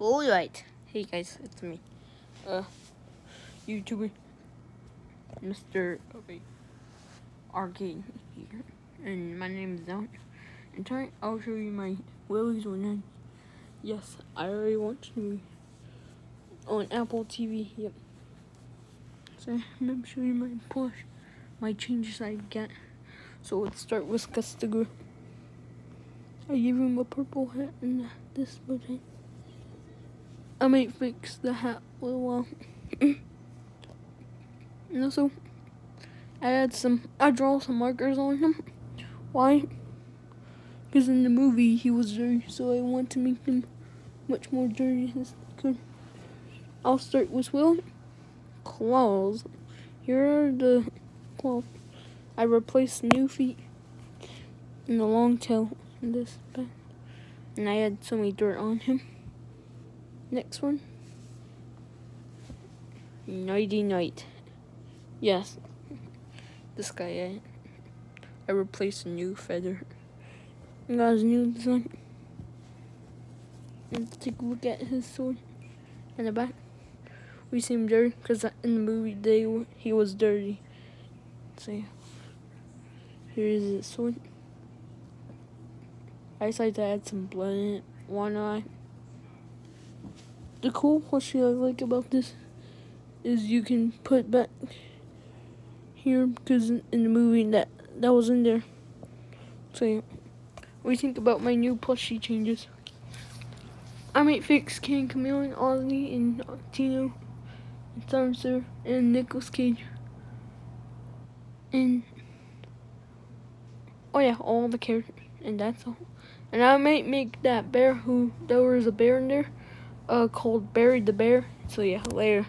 Alright. Hey guys, it's me. Uh, YouTuber. Mr. Okay. Arcade here. And my name is Zone. And tonight I'll show you my Willie's 190. Yes, I already watched movie. On Apple TV, yep. So I'm gonna show you my push, my changes I get. So let's start with Castigo. I gave him a purple hat and this button. I might fix the hat a little while. and also, I add some, I draw some markers on him. Why? Because in the movie he was dirty, so I want to make him much more dirty as I could. I'll start with Will. Claws. Here are the claws. I replaced new feet and the long tail in this back. And I had so many dirt on him. Next one. Knighty Knight. Yes. This guy, I, I replaced a new feather. And got his new design. Let's take a look at his sword in the back. We see him dirty because in the movie they he was dirty. So yeah. Here is his sword. I decided to add some blood in it. One eye the cool portion I like about this is you can put back here because in, the movie that that was in there. So yeah. what do you think about my new plushie changes? I might fix King Chameleon, Ozzie, and Tino, and Thunder, and Nicolas Cage. And oh yeah, all the characters, and that's all. And I might make that bear who there was a bear in there uh, called Barry the Bear. So yeah, later.